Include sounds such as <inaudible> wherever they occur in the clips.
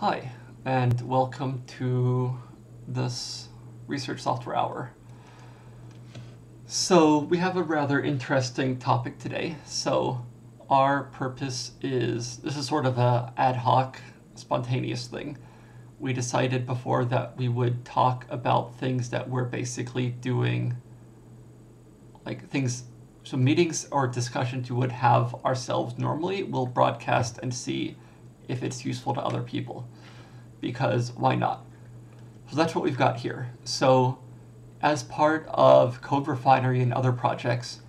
Hi, and welcome to this Research Software Hour. So we have a rather interesting topic today. So our purpose is, this is sort of a ad hoc, spontaneous thing. We decided before that we would talk about things that we're basically doing, like things, so meetings or discussions you would have ourselves normally, we'll broadcast and see if it's useful to other people. Because why not? So that's what we've got here. So as part of Code Refinery and other projects,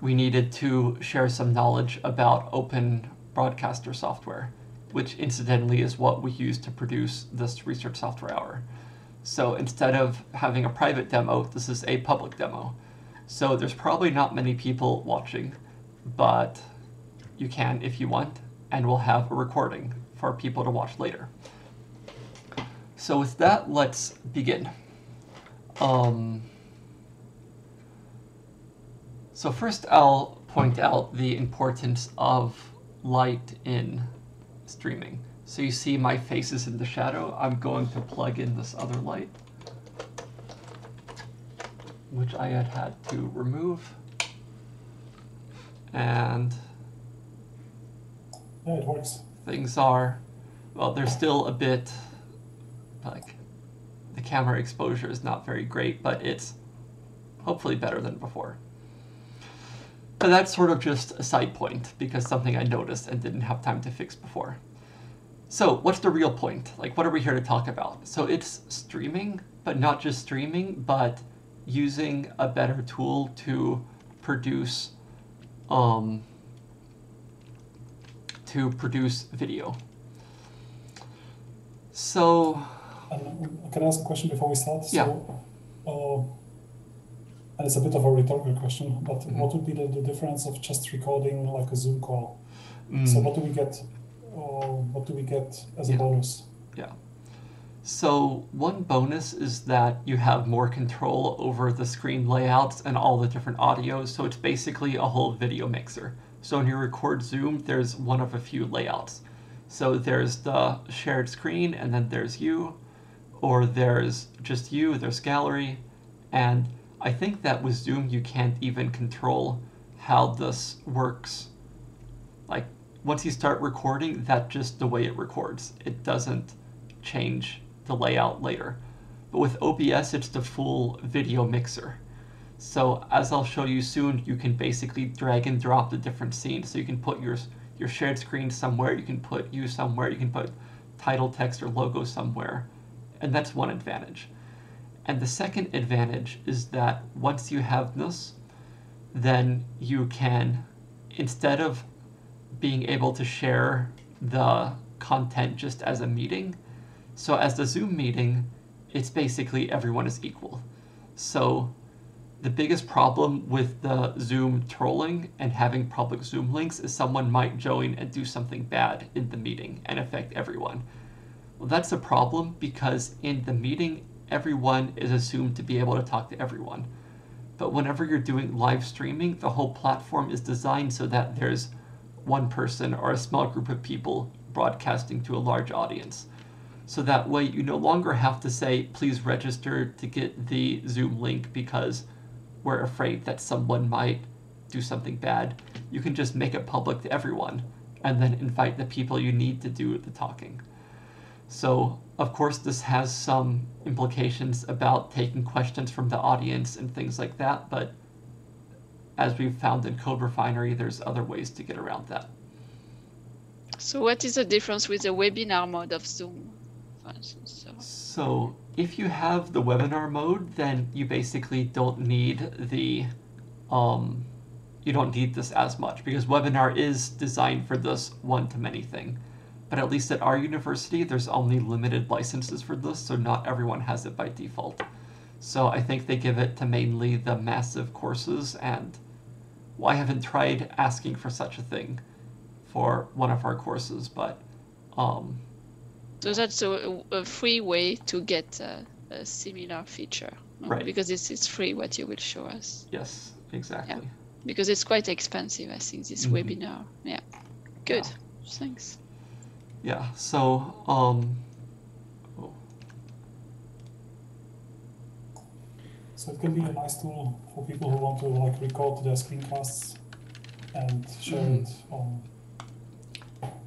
we needed to share some knowledge about open broadcaster software, which incidentally is what we use to produce this research software hour. So instead of having a private demo, this is a public demo. So there's probably not many people watching, but you can if you want and we'll have a recording for people to watch later. So with that, let's begin. Um, so first I'll point out the importance of light in streaming. So you see my face is in the shadow. I'm going to plug in this other light, which I had had to remove. And yeah, it works. Things are, well, they're still a bit, like, the camera exposure is not very great, but it's hopefully better than before. But that's sort of just a side point, because something I noticed and didn't have time to fix before. So what's the real point? Like, what are we here to talk about? So it's streaming, but not just streaming, but using a better tool to produce um, to produce video. So... Um, can I ask a question before we start? Yeah. So, uh, and it's a bit of a rhetorical question, but Mm-hmm. what would be the, the difference of just recording like a Zoom call? Mm, So what do we get? Uh, what do we get as a bonus? yeah. So one bonus is that you have more control over the screen layouts and all the different audios. So it's basically a whole video mixer. So when you record Zoom, there's one of a few layouts. So there's the shared screen, and then there's you, or there's just you, there's gallery, and I think that with Zoom you can't even control how this works. Like, once you start recording, that's just the way it records. It doesn't change the layout later. But with OBS, it's the full video mixer. So as I'll show you soon, you can basically drag and drop the different scenes. So you can put your your shared screen somewhere, you can put you somewhere, you can put title text or logo somewhere. And that's one advantage. And the second advantage is that once you have this, then you can, instead of being able to share the content just as a meeting, so as the Zoom meeting, it's basically everyone is equal. So the biggest problem with the Zoom trolling and having public Zoom links is someone might join and do something bad in the meeting and affect everyone. Well, that's a problem because in the meeting, everyone is assumed to be able to talk to everyone. But whenever you're doing live streaming, the whole platform is designed so that there's one person or a small group of people broadcasting to a large audience. So that way you no longer have to say, please register to get the Zoom link because we're afraid that someone might do something bad. You can just make it public to everyone and then invite the people you need to do the talking. So, of course, this has some implications about taking questions from the audience and things like that, but as we've found in Code Refinery, there's other ways to get around that. So what is the difference with the webinar mode of Zoom, for instance? So, So if you have the webinar mode, then you basically don't need the, um, you don't need this as much because webinar is designed for this one-to-many thing. But at least at our university, there's only limited licenses for this, so not everyone has it by default. So I think they give it to mainly the massive courses, and well, I haven't tried asking for such a thing for one of our courses, but um, so that's a, a free way to get a, a similar feature. Right. because it's, it's free what you will show us. yes, exactly. Because it's quite expensive, I think, this Mhm. webinar. Yeah, good. Thanks. Yeah, so, um, oh, So it can be a nice tool for people who want to like record their screencasts and share Mhm. it on.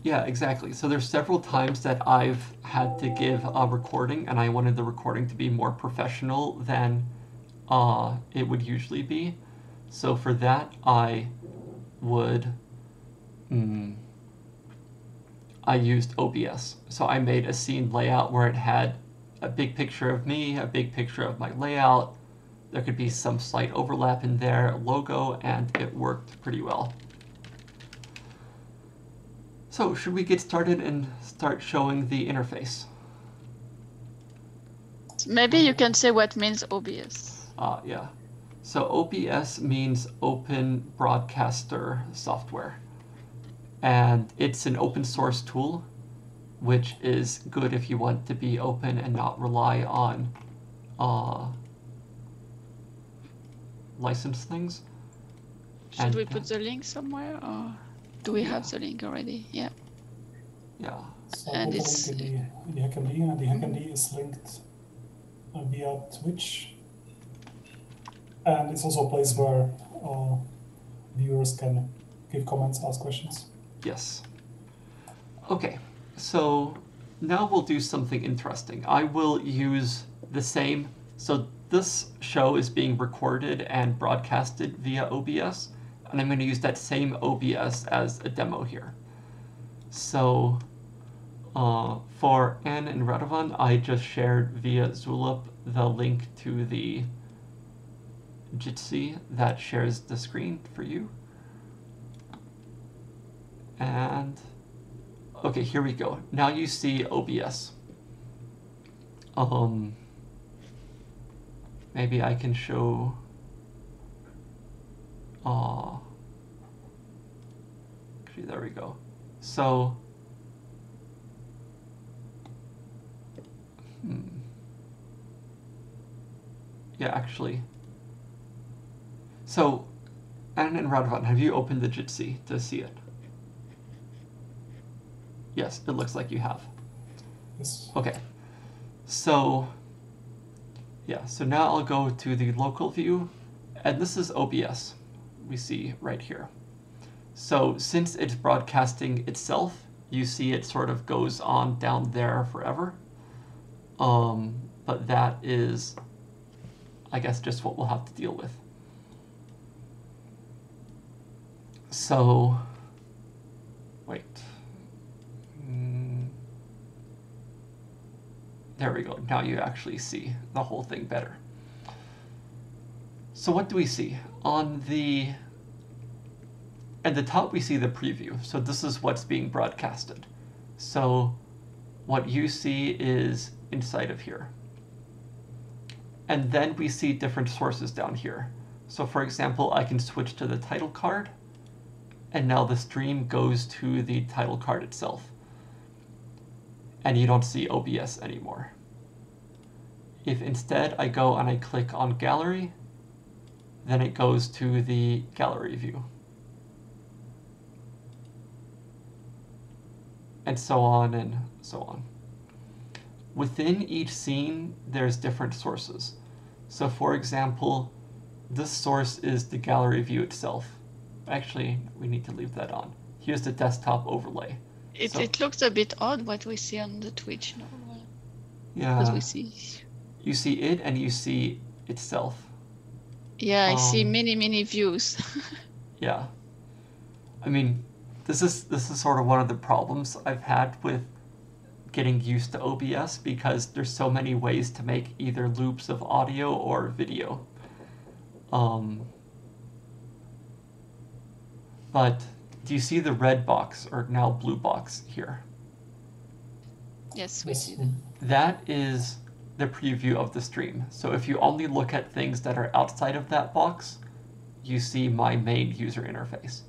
Yeah, exactly. So there's several times that I've had to give a recording and I wanted the recording to be more professional than uh, it would usually be. So for that, I would, mm, I used OBS. So I made a scene layout where it had a big picture of me, a big picture of my layout. There could be some slight overlap in there, logo, and it worked pretty well. So should we get started and start showing the interface? Maybe you can say what means OBS. Uh, yeah. So OBS means Open Broadcaster Software. And it's an open source tool, which is good if you want to be open and not rely on uh, license things. Should And, we put the link somewhere or do we have the link already? Yeah. Yeah. So And I it's- the, in the HackMD, and the HackMD is linked uh, via Twitch. And it's also a place where uh, viewers can give comments, ask questions. Yes. Okay, so now we'll do something interesting. I will use the same. So this show is being recorded and broadcasted via OBS, and I'm going to use that same OBS as a demo here. So uh, for Anne and Radovan, I just shared via Zulip the link to the Jitsi that shares the screen for you. And okay, here we go. Now you see OBS. Um, maybe I can show. Uh, actually, there we go. So, hmm. Yeah, actually. So, Anne and Radovan, have you opened the Jitsi to see it? Yes, it looks like you have. Yes. Okay. So, yeah, so now I'll go to the local view, and this is OBS we see right here. So, since it's broadcasting itself, you see it sort of goes on down there forever. Um, but that is, I guess, just what we'll have to deal with. So, wait. Mm. There we go. Now you actually see the whole thing better. So what do we see? On the at the top we see the preview. So this is what's being broadcasted. So what you see is inside of here. And then we see different sources down here. So for example, I can switch to the title card and now the stream goes to the title card itself. And you don't see OBS anymore. If instead I go and I click on gallery, then it goes to the gallery view. And so on and so on. Within each scene, there's different sources. So for example, this source is the gallery view itself. Actually, we need to leave that on. Here's the desktop overlay. It, So- it looks a bit odd what we see on the Twitch now. Yeah. Because we see. You see it and you see itself. Yeah, I see Um, many, many views. <laughs> Yeah. I mean, this is this is sort of one of the problems I've had with getting used to OBS because there's so many ways to make either loops of audio or video. Um, but do you see the red box or now blue box here? yes, we see them. That is the preview of the stream. So if you only look at things that are outside of that box, you see my main user interface.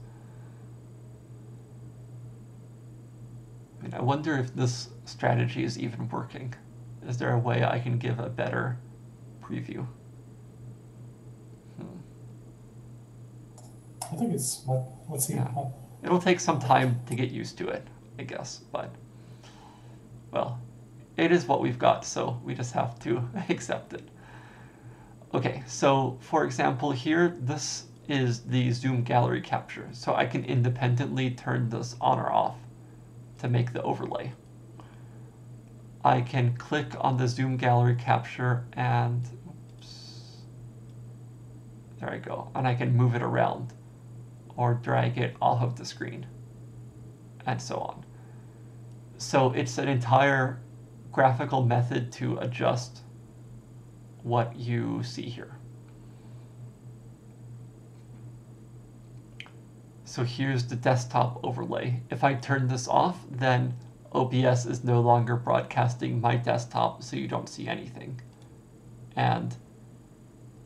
I mean, I wonder if this strategy is even working. Is there a way I can give a better preview? Hmm. I think it's, let's see. Yeah. It'll take some time to get used to it, I guess, but well, it is what we've got, so we just have to <laughs> accept it. Okay, so for example here, this is the zoom gallery capture. So I can independently turn this on or off to make the overlay. I can click on the zoom gallery capture and there I go. And I can move it around or drag it off of the screen and so on. So it's an entire graphical method to adjust what you see here. So here's the desktop overlay. If I turn this off, then OBS is no longer broadcasting my desktop, so you don't see anything. And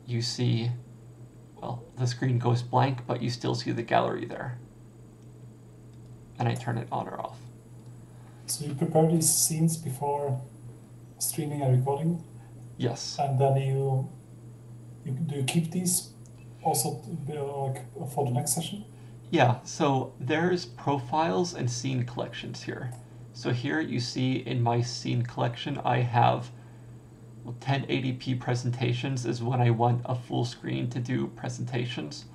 you see, well, the screen goes blank, but you still see the gallery there. And I turn it on or off. So you prepare these scenes before streaming and recording, Yes. and then you, you do you keep these also uh, like for the next session? Yeah, so there's profiles and scene collections here. So here you see in my scene collection, I have 1080p presentations is when I want a full screen to do presentations.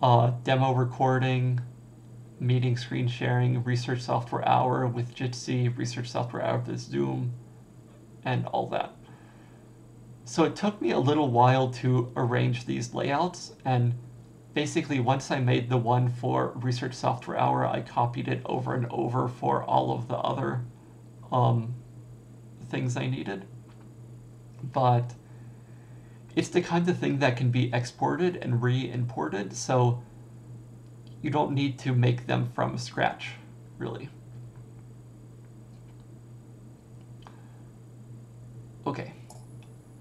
Uh, demo recording, meeting screen sharing, research software hour with Jitsi, research software hour with Zoom, and all that. So it took me a little while to arrange these layouts and basically once I made the one for Research Software Hour, I copied it over and over for all of the other um, things I needed. But it's the kind of thing that can be exported and re-imported, so you don't need to make them from scratch, really. Okay.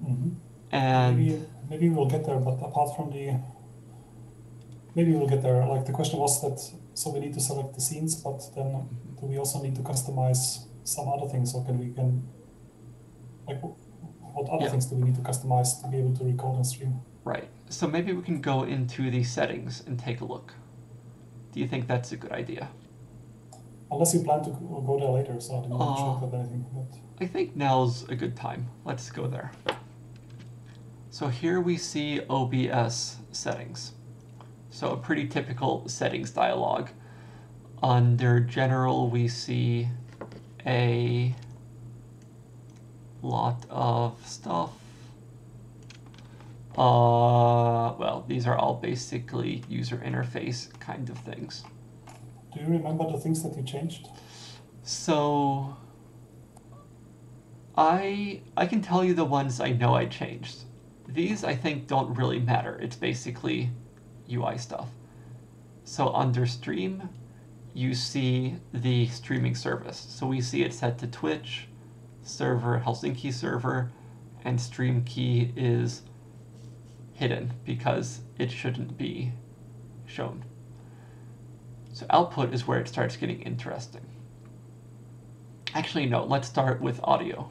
Mm-hmm. And maybe maybe we'll get there, but apart from the maybe we'll get there. Like the question was that so we need to select the scenes, but then do we also need to customize some other things, or can we can like what other Yeah. things do we need to customize to be able to record and stream? Right. So maybe we can go into the settings and take a look. Do you think that's a good idea? Unless you plan to go there later, so I didn't Uh, shortcut anything. But I think now's a good time. Let's go there. So here we see OBS settings. So a pretty typical settings dialog. Under general, we see a lot of stuff. Uh, well, these are all basically user interface kind of things. do you remember the things that you changed? So I I can tell you the ones I know I changed. These I think don't really matter. It's basically UI stuff. So under stream, you see the streaming service. So we see it set to Twitch, server Helsinki server, and stream key is hidden because it shouldn't be shown. So output is where it starts getting interesting. Actually, no, let's start with audio.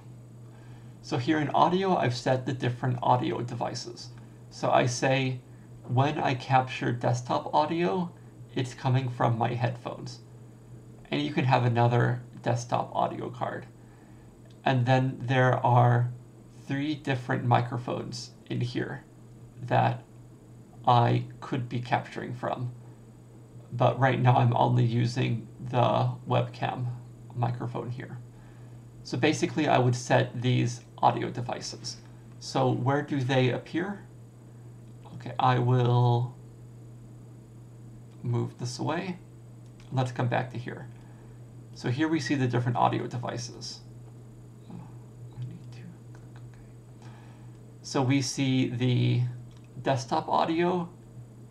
So here in audio, I've set the different audio devices. So I say, when I capture desktop audio, it's coming from my headphones. And you can have another desktop audio card. And then there are three different microphones in here that I could be capturing from. But right now I'm only using the webcam microphone here. So basically I would set these audio devices. So where do they appear? Okay, I will move this away. Let's come back to here. So here we see the different audio devices. Uh, OK. So we see the desktop audio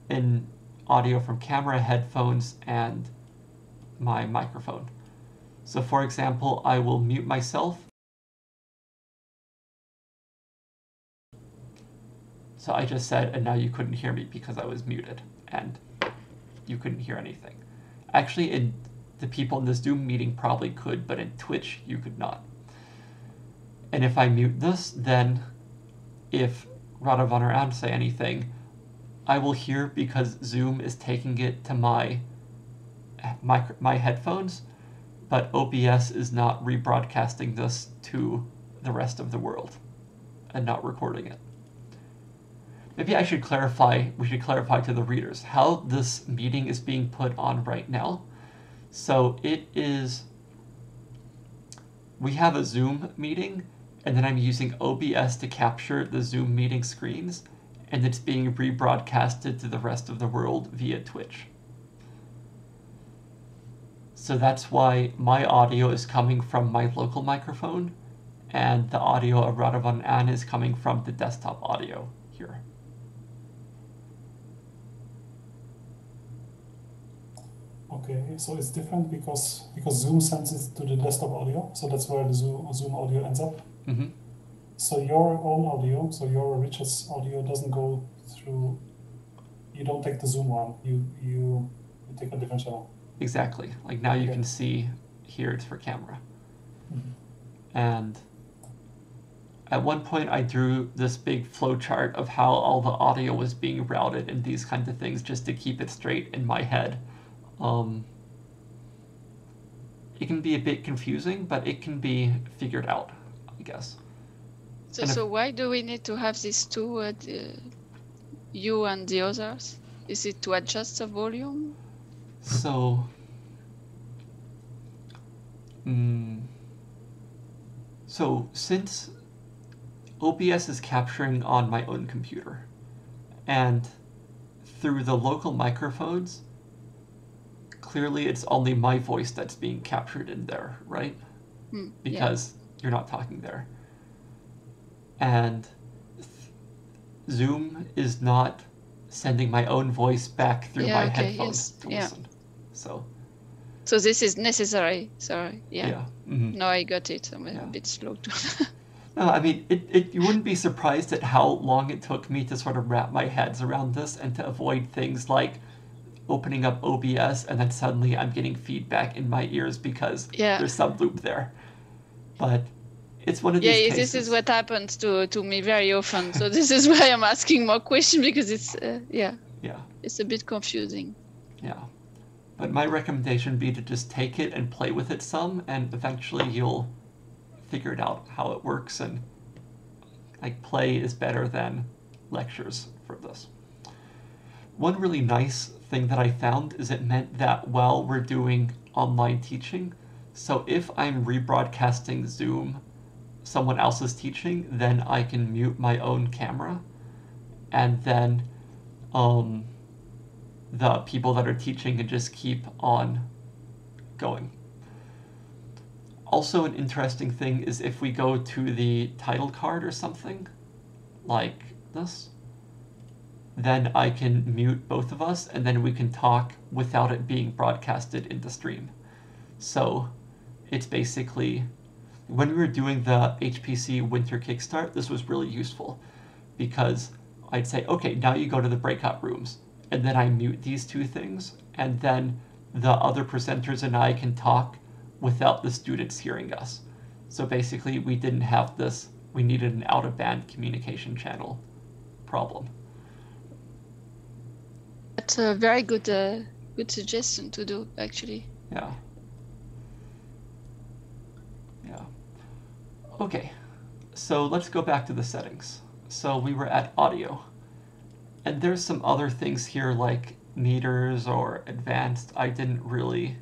and audio from camera, headphones, and my microphone. So for example, I will mute myself. So I just said, and now you couldn't hear me because I was muted, and you couldn't hear anything. Actually, in the people in this Zoom meeting probably could, but in Twitch, you could not. And if I mute this, then if Radovan or Adam say anything, I will hear because Zoom is taking it to my my, my headphones, but OBS is not rebroadcasting this to the rest of the world and not recording it. Maybe I should clarify, we should clarify to the readers how this meeting is being put on right now. So it is, we have a Zoom meeting, and then I'm using OBS to capture the Zoom meeting screens, and it's being rebroadcasted to the rest of the world via Twitch. So that's why my audio is coming from my local microphone, and the audio of Radovan An is coming from the desktop audio here. Okay, so it's different because because Zoom sends it to the desktop audio, so that's where the Zoom, Zoom audio ends up. Hmm So your own audio, so your Richard's audio doesn't go through. You don't take the Zoom one. You you you take a different channel. Exactly. Like now you can see here it's for camera. Mhm. And at one point I drew this big flow chart of how all the audio was being routed and these kinds of things just to keep it straight in my head. Um, it can be a bit confusing, but it can be figured out, I guess. So, And if- so why do we need to have these two, uh, the, you and the others? Is it to adjust the volume? So, mm, so since OBS is capturing on my own computer, and through the local microphones, clearly it's only my voice that's being captured in there, right? Yeah. Because you're not talking there. And Zoom is not sending my own voice back through Yeah, my okay, headphones yes, to yeah. listen. So So this is necessary. Sorry. Yeah. yeah. mhm. No, I got it. I'm a Yeah. bit slow. <laughs> No, I mean, it, it, you wouldn't be surprised at how long it took me to sort of wrap my heads around this and to avoid things like opening up OBS and then suddenly I'm getting feedback in my ears because Yeah. there's some loop there. But it's one of yeah, these this is what happens to to me very often. So this is <laughs> why I'm asking more questions because it's uh, yeah, Yeah, it's a bit confusing. yeah. But my recommendation would be to just take it and play with it some, and eventually you'll figure it out how it works. And like, play is better than lectures for this. One really nice thing that I found is it meant that while we're doing online teaching, so if I'm rebroadcasting Zoom, someone else is teaching, then I can mute my own camera, and then um, the people that are teaching can just keep on going. Also, an interesting thing is if we go to the title card or something, like this, then I can mute both of us and then we can talk without it being broadcasted in the stream. So it's basically when we were doing the HPC winter kickstart, this was really useful because I'd say, okay, now you go to the breakout rooms, and then I mute these two things, and then the other presenters and I can talk without the students hearing us. So basically, we didn't have this, we needed an out of band communication channel problem. That's a very good uh, good suggestion to do actually. Yeah. Yeah. Okay, so let's go back to the settings. So we were at audio. And there's some other things here like meters or advanced. I didn't really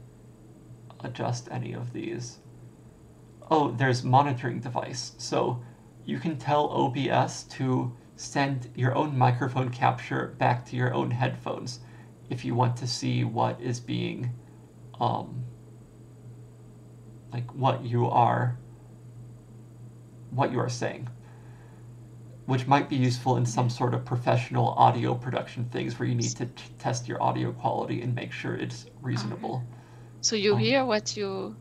adjust any of these. Oh, there's monitoring device. So you can tell OBS to send your own microphone capture back to your own headphones if you want to see what is being um, like what you are what you are saying which might be useful in some sort of professional audio production things where you need to t- test your audio quality and make sure it's reasonable So you Um, hear what you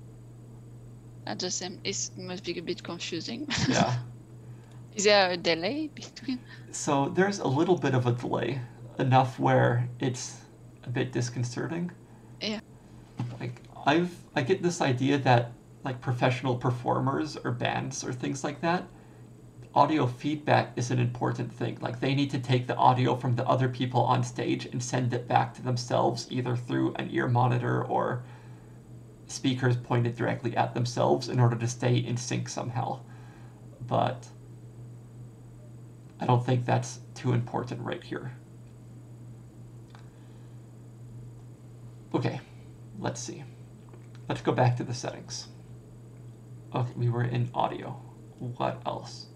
at the same. It must be a bit confusing. yeah <laughs> Is there a delay between? so there's a little bit of a delay enough where it's a bit disconcerting Yeah. like i've i get this idea that like professional performers or bands or things like that audio feedback is an important thing like they need to take the audio from the other people on stage and send it back to themselves either through an ear monitor or speakers pointed directly at themselves in order to stay in sync somehow. But I don't think that's too important right here. Okay, let's see. Let's go back to the settings. Okay, we were in audio. What else?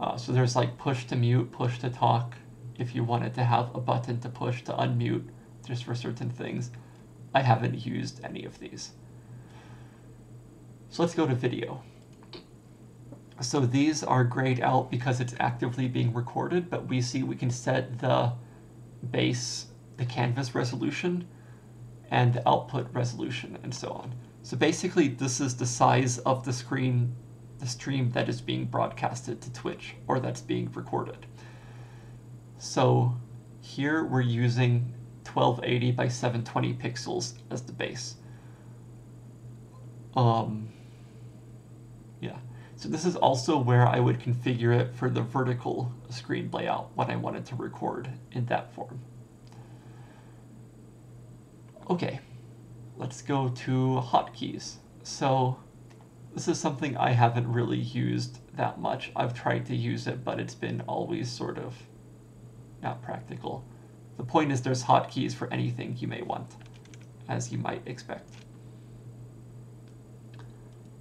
Uh, so there's like push to mute, push to talk, if you wanted to have a button to push to unmute just for certain things. I haven't used any of these. So let's go to video. So these are grayed out because it's actively being recorded, but we see we can set the base, the canvas resolution, and the output resolution, and so on. So basically, this is the size of the screen, the stream that is being broadcasted to Twitch, or that's being recorded. So here we're using 1280 by 720 pixels as the base. Um, yeah. So this is also where I would configure it for the vertical screen layout when I wanted to record in that form. Okay, let's go to hotkeys. So this is something I haven't really used that much. I've tried to use it, but it's been always sort of not practical. The point is there's hotkeys for anything you may want, as you might expect.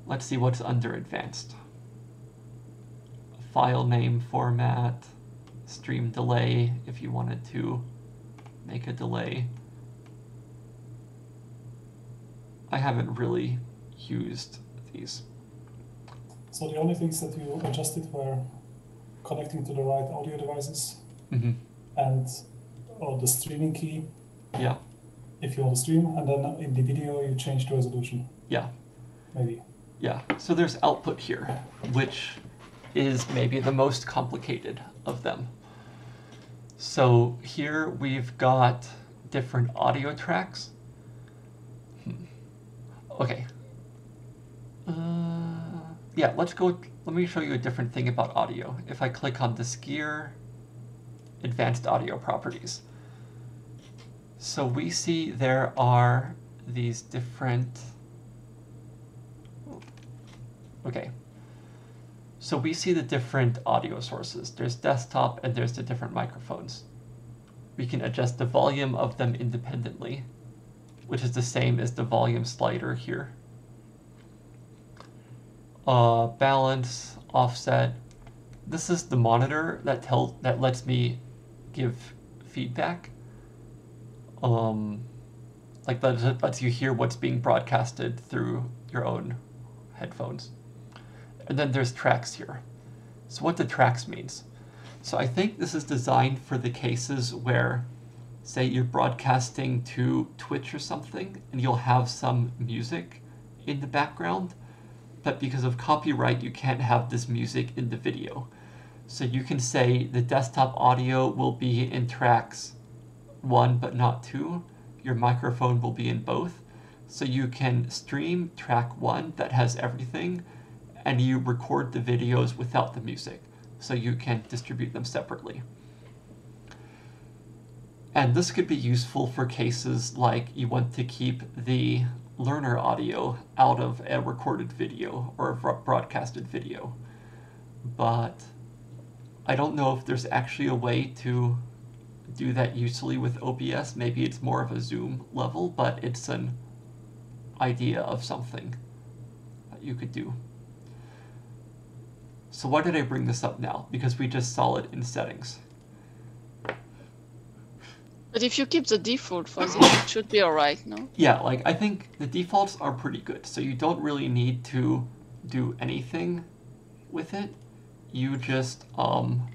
Let's see what's under advanced. File name format, stream delay if you wanted to make a delay. I haven't really used these. So the only things that you adjusted were connecting to the right audio devices Mm-hmm. and or the streaming key Yeah, if you want to stream, and then in the video you change the resolution, yeah, maybe. yeah. So there's output here, which is maybe the most complicated of them. So here we've got different audio tracks. Okay. Uh, yeah, let's go. Let me show you a different thing about audio. If I click on this gear, advanced audio properties. So we see there are these different. Okay. So we see the different audio sources. There's desktop and there's the different microphones. We can adjust the volume of them independently, which is the same as the volume slider here. Uh, balance, offset. This is the monitor that tells that lets me give feedback. Um, like that lets you hear what's being broadcasted through your own headphones. And then there's tracks here. So what the tracks means. So I think this is designed for the cases where, say, you're broadcasting to Twitch or something, and you'll have some music in the background, but because of copyright, you can't have this music in the video. So you can say the desktop audio will be in tracks one but not two. Your microphone will be in both. So you can stream track one that has everything and you record the videos without the music. So you can distribute them separately. And this could be useful for cases like you want to keep the learner audio out of a recorded video or a broadcasted video. But I don't know if there's actually a way to do that usefully with OBS. Maybe it's more of a Zoom level, but it's an idea of something that you could do. So why did I bring this up now? Because we just saw it in settings. But if you keep the default for this, it should be alright, no? Yeah, like I think the defaults are pretty good. So you don't really need to do anything with it. You just um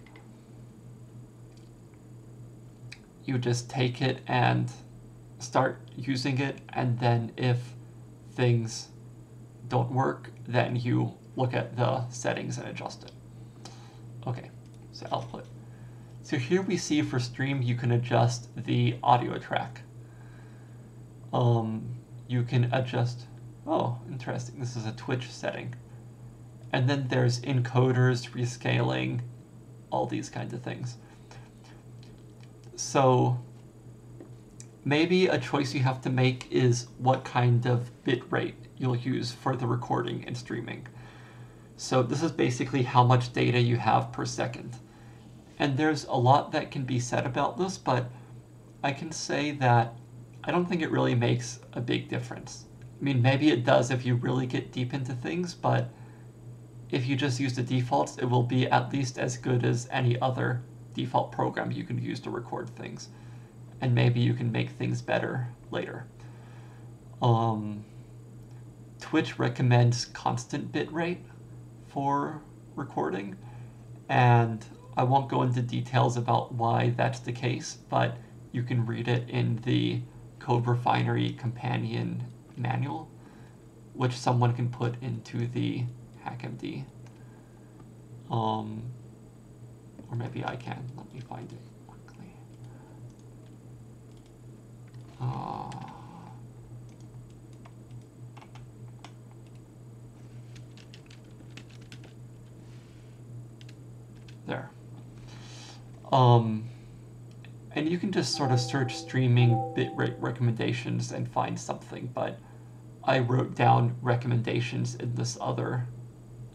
you just take it and start using it and then if things don't work, then you look at the settings and adjust it. Okay, so output. So here we see for stream you can adjust the audio track. Um, you can adjust, oh, interesting, this is a Twitch setting. And then there's encoders, rescaling, all these kinds of things. So maybe a choice you have to make is what kind of bit rate you'll use for the recording and streaming. So this is basically how much data you have per second. And there's a lot that can be said about this, but I can say that I don't think it really makes a big difference. I mean, maybe it does if you really get deep into things, but if you just use the defaults, it will be at least as good as any other default program you can use to record things. And maybe you can make things better later. Um, Twitch recommends constant bitrate, for recording. And I won't go into details about why that's the case, but you can read it in the Code Refinery Companion Manual, which someone can put into the HackMD. Um, or maybe I can. Let me find it quickly. Uh, There. Um, and you can just sort of search streaming bitrate recommendations and find something, but I wrote down recommendations in this other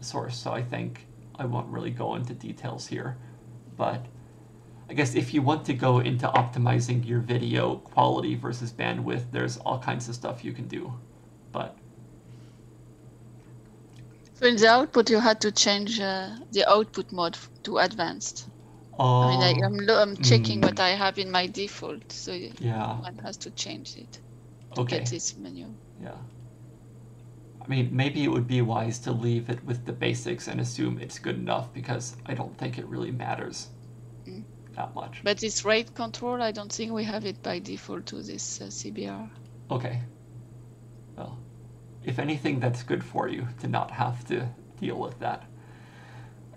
source, so I think I won't really go into details here. But I guess if you want to go into optimizing your video quality versus bandwidth, there's all kinds of stuff you can do. But so in the output, you had to change uh, the output mode to advanced. I mean, I, I'm, I'm checking mm. what I have in my default, so yeah, one has to change it to okay. get this menu. Yeah. I mean, maybe it would be wise to leave it with the basics and assume it's good enough because I don't think it really matters Mm. that much. But this rate control, I don't think we have it by default to this uh, CBR. Okay. Well, if anything, that's good for you to not have to deal with that.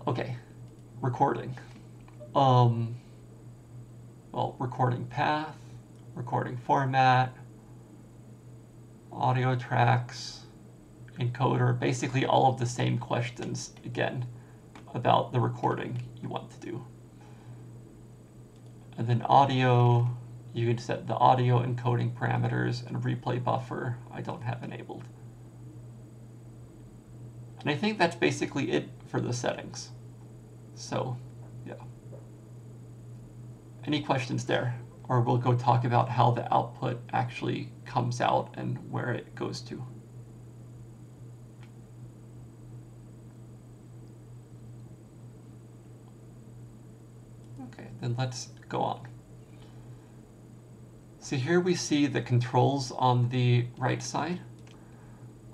Okay. Recording. Um. Well, recording path, recording format, audio tracks, encoder, basically all of the same questions again about the recording you want to do. And then audio, you can set the audio encoding parameters and replay buffer I don't have enabled. And I think that's basically it for the settings. So. Any questions there? Or we'll go talk about how the output actually comes out and where it goes to. Okay, then let's go on. So here we see the controls on the right side.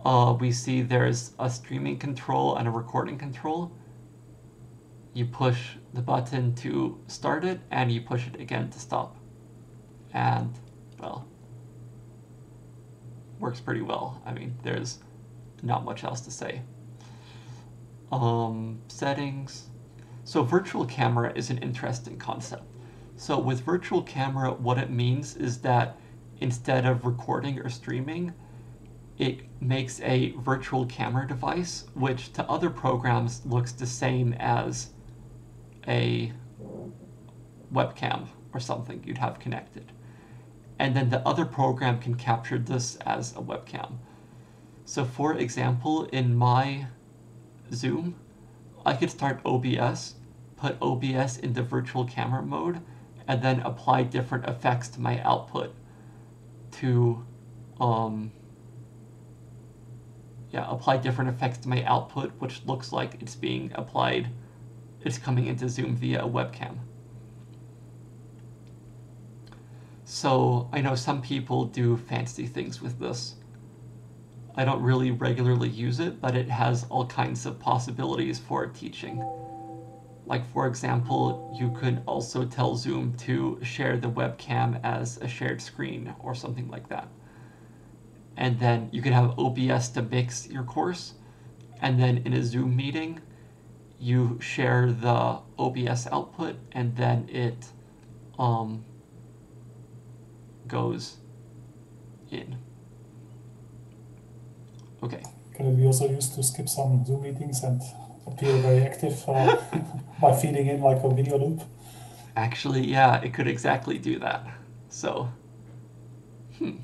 Uh, we see there's a streaming control and a recording control. You push the button to start it and you push it again to stop. And, well, works pretty well. I mean, there's not much else to say. Um, settings. So virtual camera is an interesting concept. So with virtual camera, what it means is that instead of recording or streaming, it makes a virtual camera device, which to other programs looks the same as a webcam or something you'd have connected. And then the other program can capture this as a webcam. So for example, in my Zoom, I could start OBS, put OBS into virtual camera mode, and then apply different effects to my output to um, yeah, apply different effects to my output, which looks like it's being applied, it's coming into Zoom via a webcam. So I know some people do fancy things with this. I don't really regularly use it, but it has all kinds of possibilities for teaching. Like for example, you could also tell Zoom to share the webcam as a shared screen or something like that. And then you could have OBS to mix your course. And then in a Zoom meeting, you share the OBS output and then it um, goes in. Okay. Can it be also used to skip some Zoom meetings and appear very active uh, <laughs> by feeding in like a video loop? Actually, yeah, it could exactly do that. So, Hmm.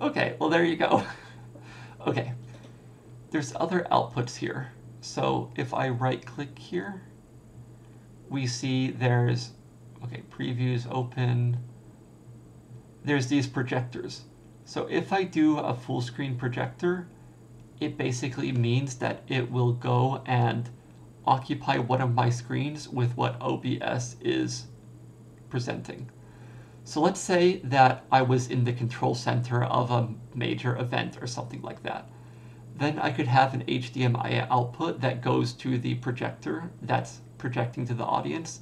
Okay, well there you go. <laughs> okay. There's other outputs here. So if I right click here, we see there's, okay, previews open. There's these projectors. So if I do a full screen projector, it basically means that it will go and occupy one of my screens with what OBS is presenting. So let's say that I was in the control center of a major event or something like that. Then I could have an HDMI output that goes to the projector that's projecting to the audience,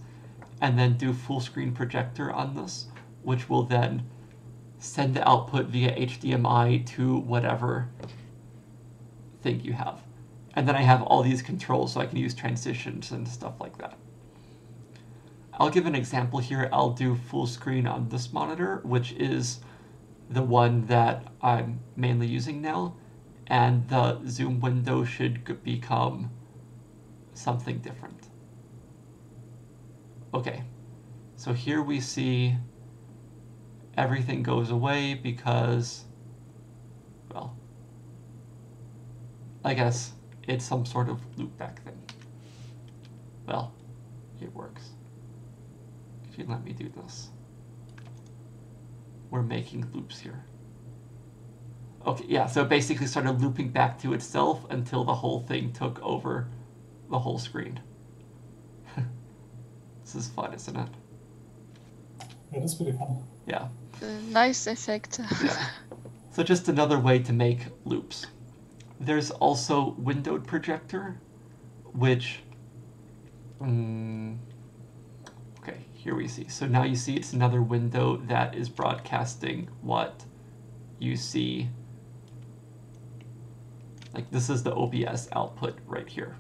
and then do full screen projector on this, which will then send the output via HDMI to whatever thing you have. And then I have all these controls so I can use transitions and stuff like that. I'll give an example here. I'll do full screen on this monitor, which is the one that I'm mainly using now. And the zoom window should become something different. Okay, so here we see everything goes away because, well, I guess it's some sort of loopback thing. Well, it works. If you let me do this. We're making loops here. Okay, yeah, so it basically started looping back to itself until the whole thing took over the whole screen. <laughs> this is fun, isn't it? Yeah, that's pretty fun. Yeah. Uh, nice effect. <laughs> yeah. So just another way to make loops. There's also windowed projector, which, um, okay, here we see. So now you see it's another window that is broadcasting what you see. Like this is the OBS output right here.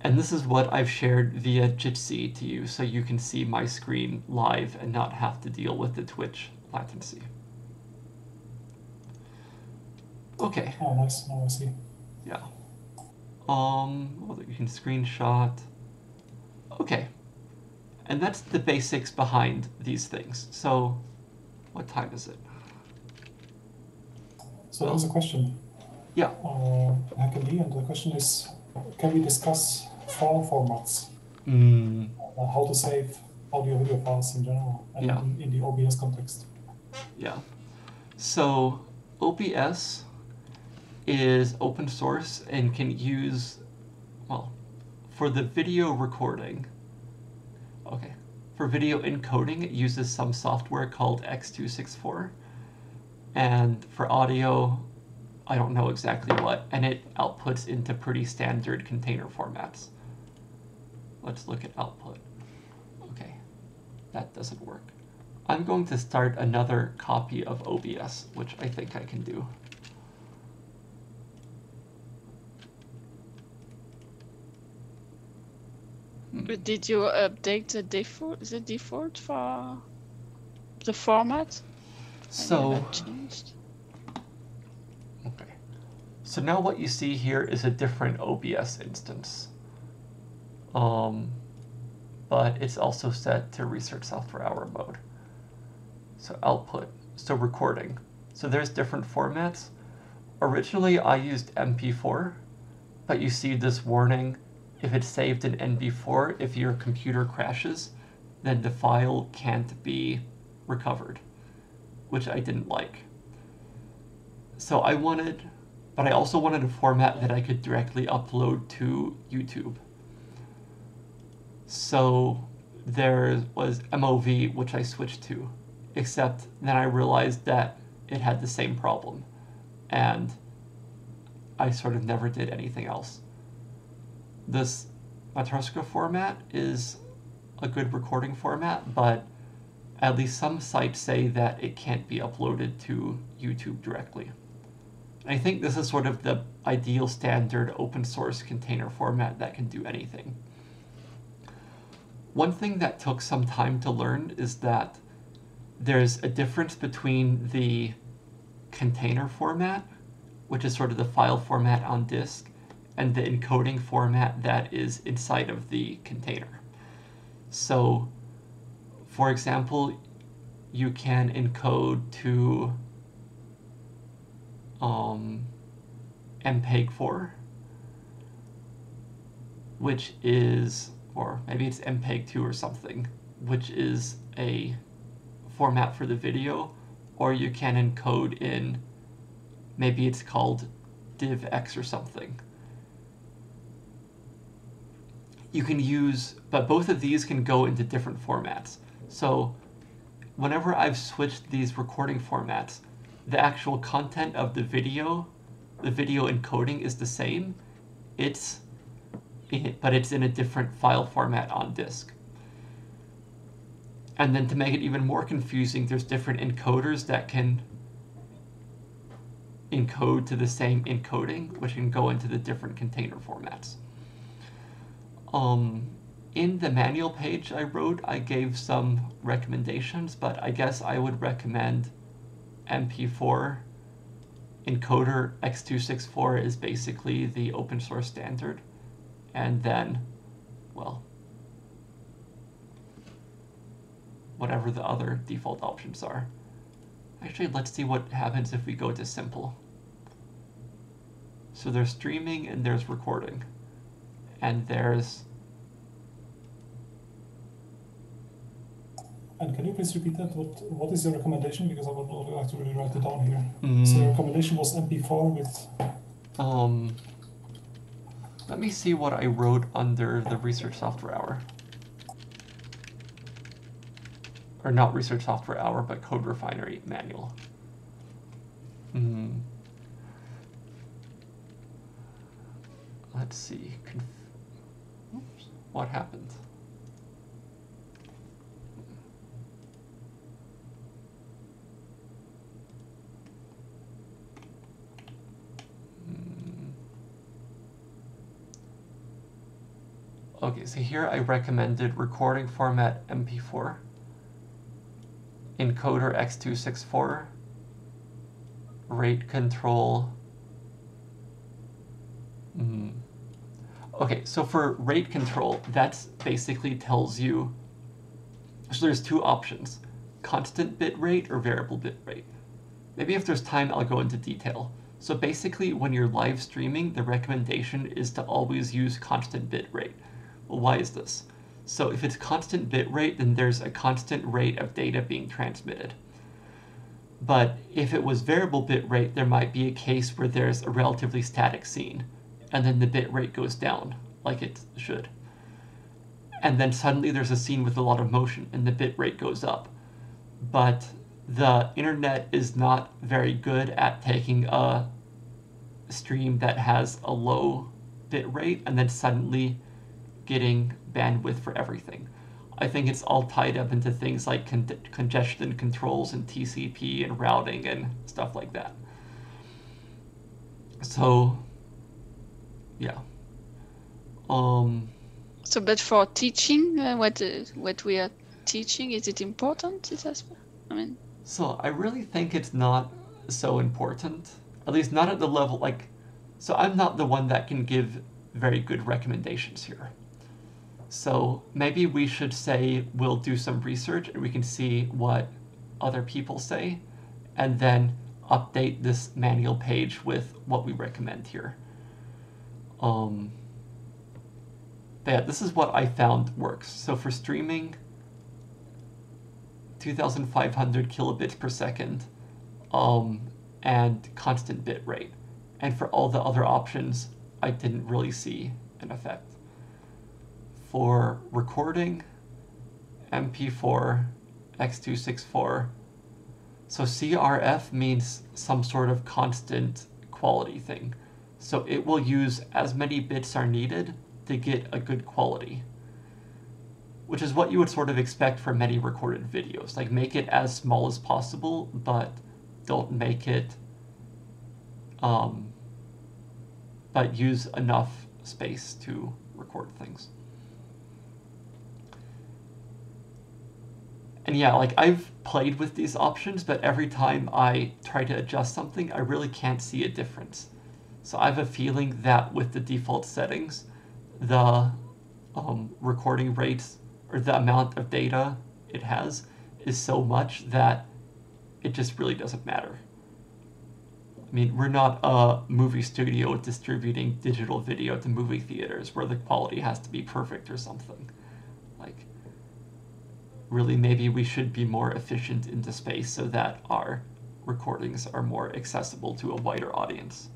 And this is what I've shared via Jitsi to you so you can see my screen live and not have to deal with the Twitch latency. Okay. Oh, nice. Now I see. Yeah. Um, well, you can screenshot. Okay. And that's the basics behind these things. So, what time is it? So there's a question. Yeah. Uh, HackMD, and the question is, can we discuss file formats? Mm, Uh, how to save audio video files in general, and Yeah. in, in the OBS context? yeah. So, OBS is open source and can use, well, for the video recording, okay, for video encoding, it uses some software called X264. And for audio, I don't know exactly what, and it outputs into pretty standard container formats. Let's look at output. Okay, that doesn't work. I'm going to start another copy of OBS, which I think I can do. Hmm. But Did you update the default the default for the format? So, okay. So now what you see here is a different OBS instance. Um, but it's also set to research software hour mode. So output, so recording. So there's different formats. Originally I used MP4, but you see this warning, if it's saved in MP4, if your computer crashes, then the file can't be recovered, which I didn't like. So I wanted, but I also wanted a format that I could directly upload to YouTube. So there was MOV, which I switched to, except then I realized that it had the same problem, and I sort of never did anything else. This Matroska format is a good recording format, but at least some sites say that it can't be uploaded to YouTube directly. I think this is sort of the ideal standard open source container format that can do anything. One thing that took some time to learn is that there's a difference between the container format, which is sort of the file format on disk, and the encoding format that is inside of the container. So for example, you can encode to um, MPEG-4, which is, or maybe it's MPEG-2 or something, which is a format for the video, or you can encode in, maybe it's called DivX or something. You can use, but both of these can go into different formats. So whenever I've switched these recording formats, the actual content of the video, the video encoding is the same. It's, but it's in a different file format on disk. And then to make it even more confusing, there's different encoders that can encode to the same encoding, which can go into the different container formats. Um, in the manual page I wrote, I gave some recommendations, but I guess I would recommend MP4. Encoder X264 is basically the open source standard. And then, well, whatever the other default options are. Actually, let's see what happens if we go to simple. So there's streaming and there's recording. And there's And can you please repeat that? What What is your recommendation? Because I would like to really write it down here. Mm. So your recommendation was MP4 with. Um, let me see what I wrote under the research software hour. Or not research software hour, but CodeRefinery manual. Hmm. Let's see. Conf Oops. What happened? Hmm. Okay, so here I recommended recording format MP4, encoder X264, rate control. Mm. Okay, so for rate control, that basically tells you. So there's two options constant bit rate or variable bit rate. Maybe if there's time, I'll go into detail. So basically, when you're live streaming, the recommendation is to always use constant bit rate. Why is this? So if it's constant bit rate, then there's a constant rate of data being transmitted. But if it was variable bit rate, there might be a case where there's a relatively static scene, and then the bit rate goes down, like it should. And then suddenly there's a scene with a lot of motion, and the bit rate goes up. But the internet is not very good at taking a stream that has a low bit rate and then suddenly getting bandwidth for everything. I think it's all tied up into things like con congestion controls and TCP and routing and stuff like that. So, yeah. Um, So, but for teaching, uh, what uh, what we are teaching, is it important? This aspect? I mean, So I really think it's not so important, at least not at the level like. So I'm not the one that can give very good recommendations here. So maybe we should say we'll do some research and we can see what other people say, and then update this manual page with what we recommend here. Um, yeah, this is what I found works. So for streaming, 2500 kilobits per second um, and constant bit rate. And for all the other options, I didn't really see an effect. For recording, MP4, X264, so CRF means some sort of constant quality thing. So it will use as many bits are needed to get a good quality which is what you would sort of expect from many recorded videos. Like make it as small as possible, but don't make it, um, but use enough space to record things. And yeah, like I've played with these options, but every time I try to adjust something, I really can't see a difference. So I have a feeling that with the default settings, the um, recording rates or the amount of data it has is so much that it just really doesn't matter. I mean, we're not a movie studio distributing digital video to movie theaters where the quality has to be perfect or something. Really, maybe we should be more efficient into space so that our recordings are more accessible to a wider audience.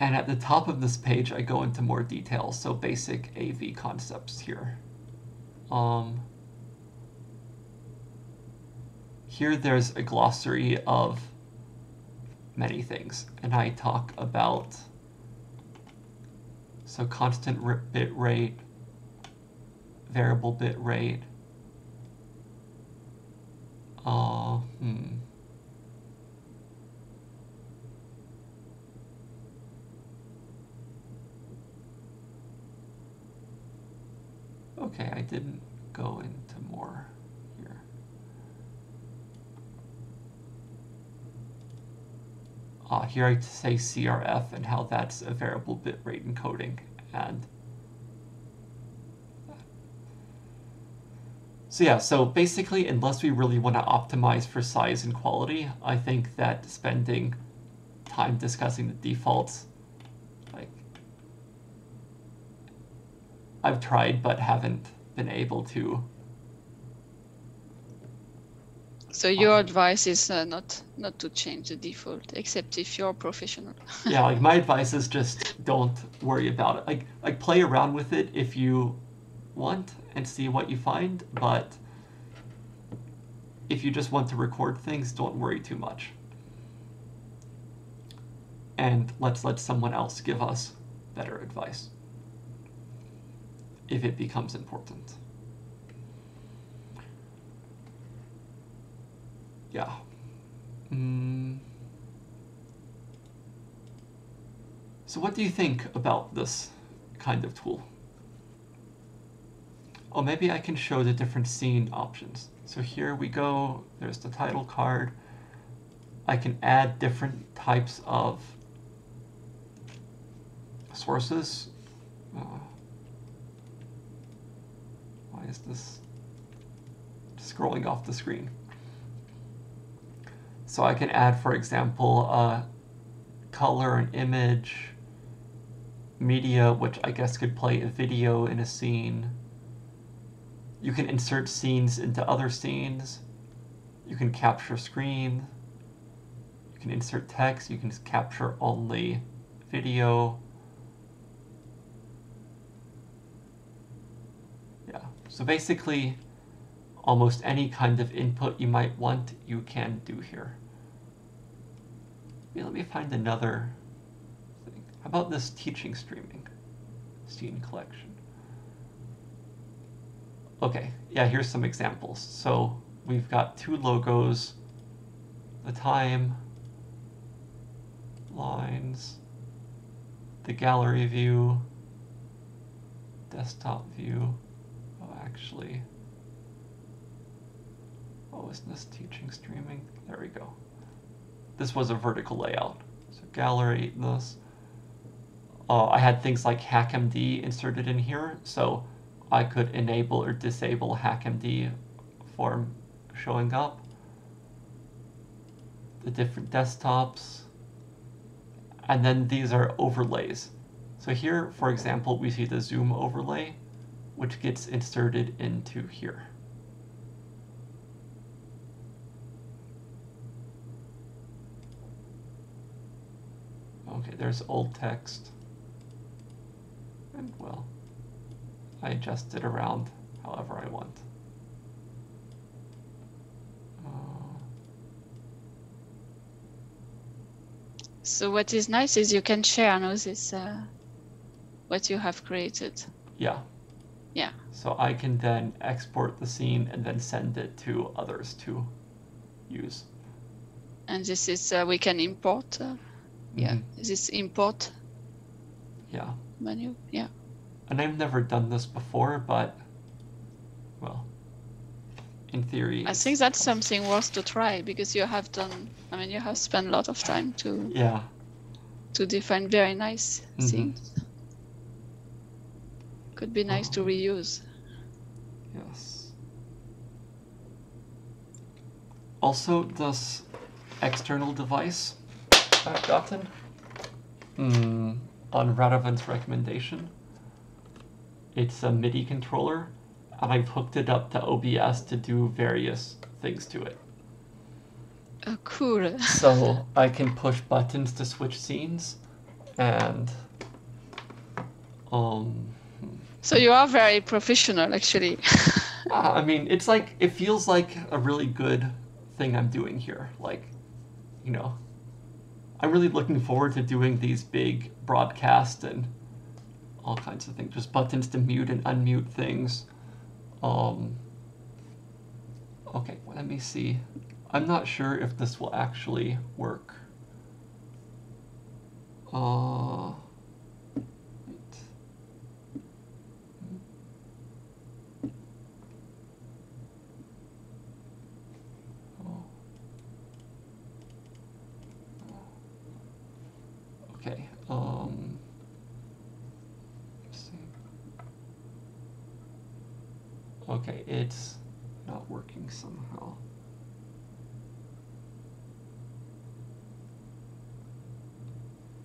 And at the top of this page, I go into more details, so basic AV concepts here. Um, here there's a glossary of many things, and I talk about so constant bit rate, variable bit rate. Uh, hmm. Okay, I didn't go into more here. Uh, here I say CRF and how that's a variable bitrate encoding and So yeah, so basically, unless we really want to optimize for size and quality, I think that spending time discussing the defaults like, I've tried but haven't been able to. So your um, advice is uh, not not to change the default, except if you're professional. yeah, like my <laughs> advice is just don't worry about it. Like like play around with it if you want and see what you find, but if you just want to record things, don't worry too much. And let's let someone else give us better advice if it becomes important. Yeah. Mm. So what do you think about this kind of tool? Oh, maybe I can show the different scene options. So here we go, there's the title card. I can add different types of sources. Uh, why is this scrolling off the screen? So I can add, for example, a color and image, media, which I guess could play a video in a scene. You can insert scenes into other scenes. You can capture screen. You can insert text. You can capture only video. Yeah, so basically, almost any kind of input you might want, you can do here. let me find another thing. How about this teaching streaming scene collection? Okay, yeah, here's some examples. So we've got two logos, the time, lines, the gallery view, desktop view, Oh, actually. Oh, isn't this teaching streaming? There we go. This was a vertical layout. So gallery, this. Uh, I had things like HackMD inserted in here, so I could enable or disable HackMD form showing up. The different desktops. And then these are overlays. So here, for example, we see the zoom overlay which gets inserted into here. Okay, there's old text. And well, I adjust it around however I want. Uh, so what is nice is you can share now this uh, what you have created. Yeah, yeah. So I can then export the scene and then send it to others to use. And this is, uh, we can import. Uh, yeah. Mm-hmm. Is this import? Yeah. Menu. Yeah. And I've never done this before, but, well, in theory. I think that's something worth to try because you have done, I mean, you have spent a lot of time to. Yeah. To define very nice mm-hmm. things could be nice to reuse. Yes. Also, this external device I've gotten mm, on Radovan's recommendation. It's a MIDI controller, and I've hooked it up to OBS to do various things to it. Oh, cool. <laughs> So I can push buttons to switch scenes, and um, So you are very professional, actually. <laughs> I mean, it's like it feels like a really good thing I'm doing here. Like, you know, I'm really looking forward to doing these big broadcasts and all kinds of things. Just buttons to mute and unmute things. Um. Okay, well, let me see. I'm not sure if this will actually work. Uh. Oh. Okay. Um. let's see. Okay, it's not working somehow.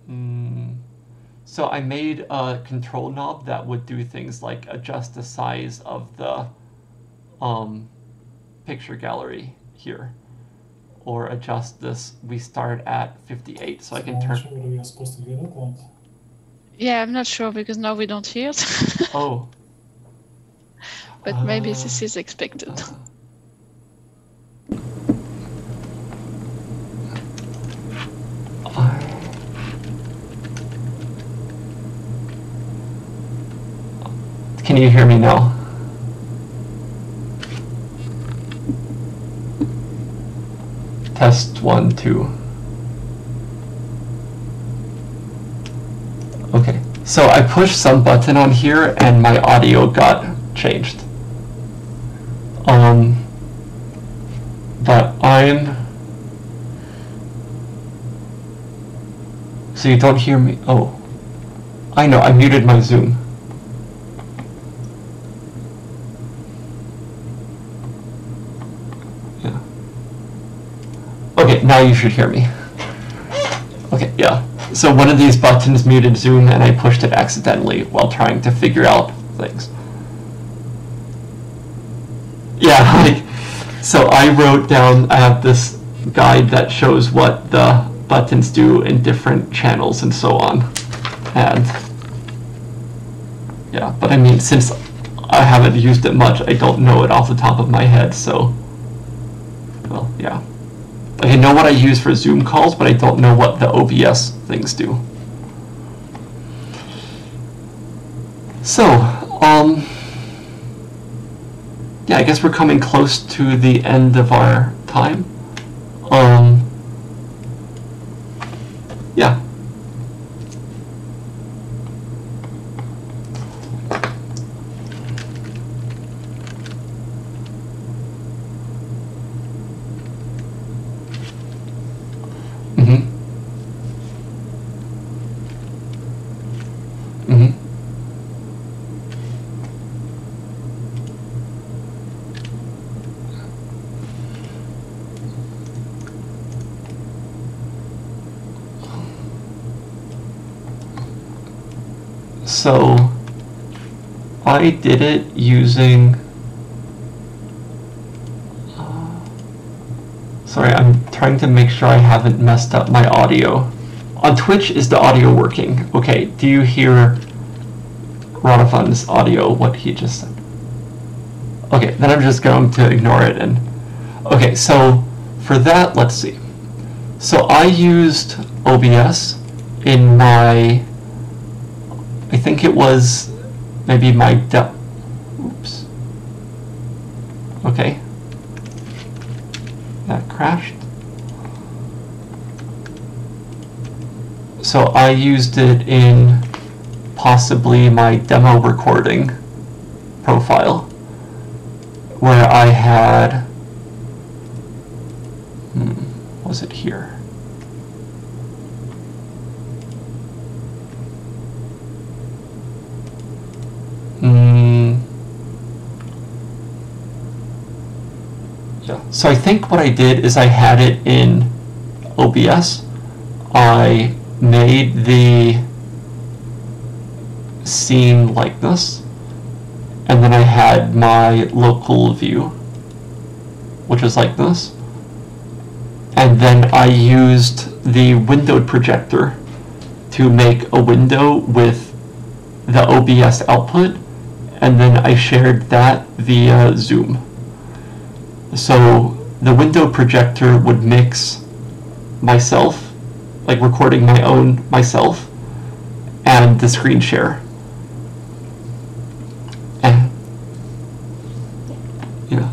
Mm. So I made a control knob that would do things like adjust the size of the um, picture gallery here, or adjust this. We start at 58, so I can I'm turn. sure we are supposed to hear that or not. yeah, I'm not sure because now we don't hear it. <laughs> Oh. But maybe Uh, this is expected. Can you hear me now? Test one, two. Okay, so I pushed some button on here and my audio got changed. Um, but I'm. So you don't hear me? Oh. I know, I muted my Zoom. Yeah. Okay, now you should hear me. Okay, yeah. So one of these buttons muted Zoom and I pushed it accidentally while trying to figure out things. Yeah, like, so I wrote down, I have this guide that shows what the buttons do in different channels and so on. And, yeah, but I mean, since I haven't used it much, I don't know it off the top of my head, so, well, yeah. I know what I use for Zoom calls, but I don't know what the OBS things do. So, um, yeah, I guess we're coming close to the end of our time. Um, yeah. Mm-hmm. Mm-hmm. So I did it using. uh, Sorry, I'm trying to make sure I haven't messed up my audio. On Twitch, is the audio working? Okay, do you hear Radovan's audio, what he just said? Okay, then I'm just going to ignore it and. Okay, so for that, let's see. So I used OBS in my. I think it was maybe my de- oops. Okay. That crashed. So I used it in possibly my demo recording profile where I had hmm, was it here? So I think what I did is I had it in OBS. I made the scene like this, and then I had my local view, which is like this. And then I used the windowed projector to make a window with the OBS output, and then I shared that via Zoom. So the window projector would mix myself, like recording my own myself, and the screen share. And yeah.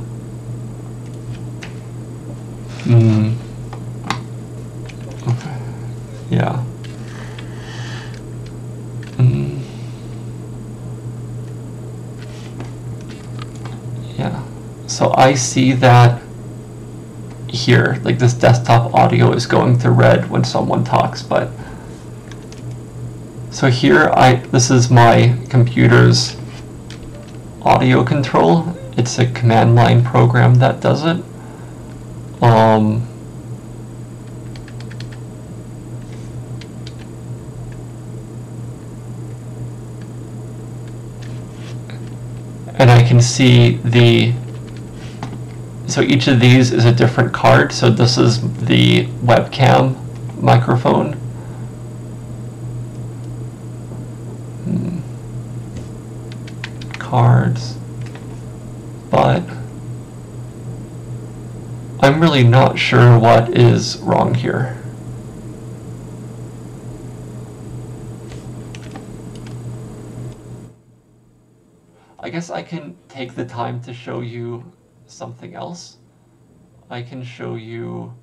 Hmm. Okay. Yeah. Mm. Yeah. So I see that here, like this desktop audio is going to red when someone talks, but so here I this is my computer's audio control. It's a command line program that does it. Um, and I can see the so each of these is a different card. So this is the webcam microphone. Hmm. Cards. But I'm really not sure what is wrong here. I guess I can take the time to show you something else. I can show you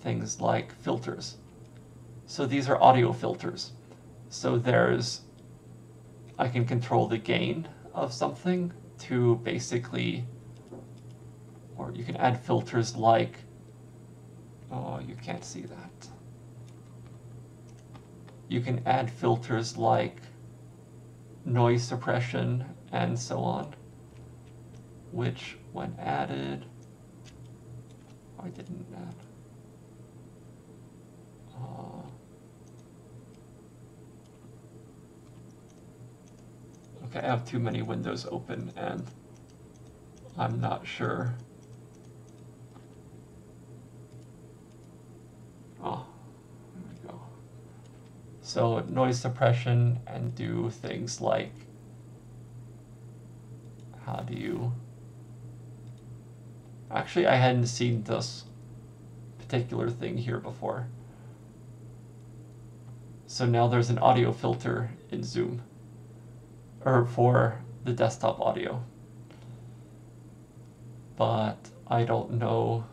things like filters. So these are audio filters. So there's, I can control the gain of something to basically, or you can add filters like, oh, you can't see that. You can add filters like noise suppression and so on which when added, I didn't add. Uh, okay, I have too many windows open and I'm not sure. Oh, there we go. So noise suppression and do things like how do you Actually, I hadn't seen this particular thing here before. So now there's an audio filter in Zoom, or for the desktop audio. But I don't know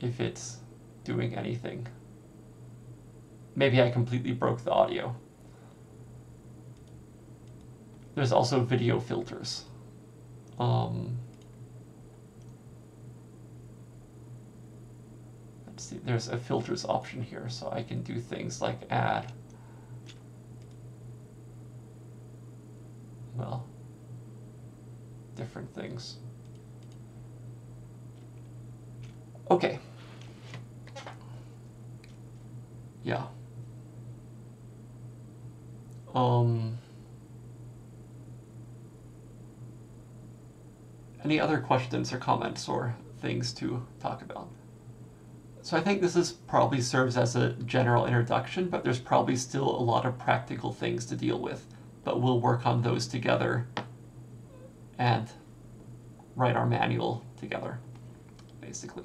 if it's doing anything. Maybe I completely broke the audio. There's also video filters. Um, see, there's a filters option here, so I can do things like add. Well, different things. Okay. Yeah. Um. Any other questions or comments or things to talk about? So I think this is probably serves as a general introduction, but there's probably still a lot of practical things to deal with. But we'll work on those together and write our manual together, basically.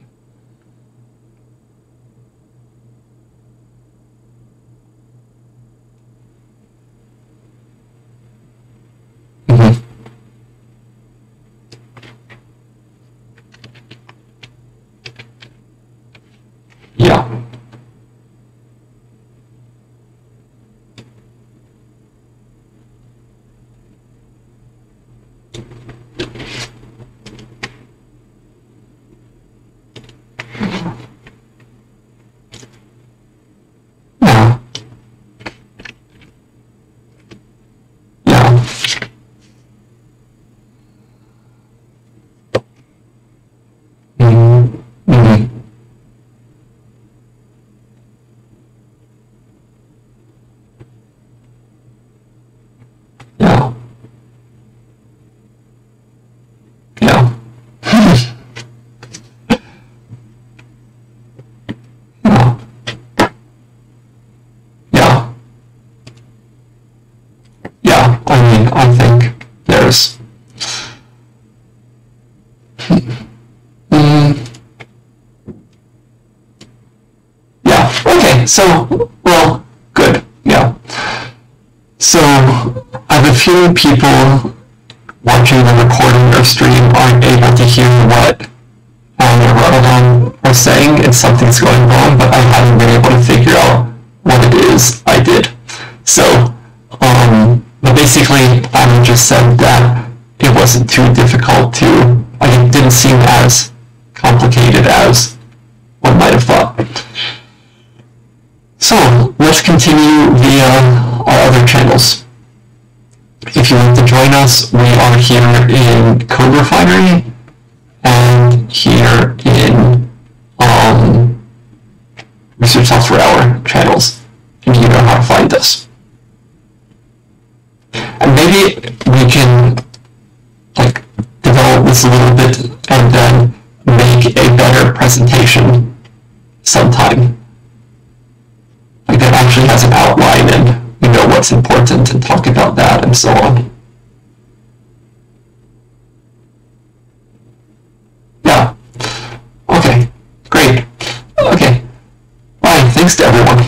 Yeah. So, well, good, yeah. So, I have a few people watching the recording or stream aren't able to hear what Alan or Radovan are saying and something's going wrong, but I haven't been able to figure out what it is I did. So, um, but basically, Alan just said that it wasn't too difficult to, I didn't seem as complicated as one might have thought. So, let's continue via our other channels. If you want to join us, we are here in CodeRefinery and here in um, Research Software Hour channels, and you know how to find us. And maybe we can like develop this a little bit and then make a better presentation sometime. Actually has an outline and you know what's important and talk about that and so on. Yeah. Okay. Great. Okay. Bye. Thanks to everyone.